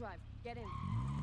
Drive. Get in.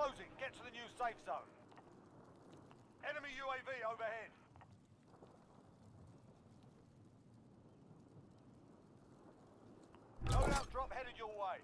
Closing. Get to the new safe zone. Enemy UAV overhead. Loadout drop headed your way.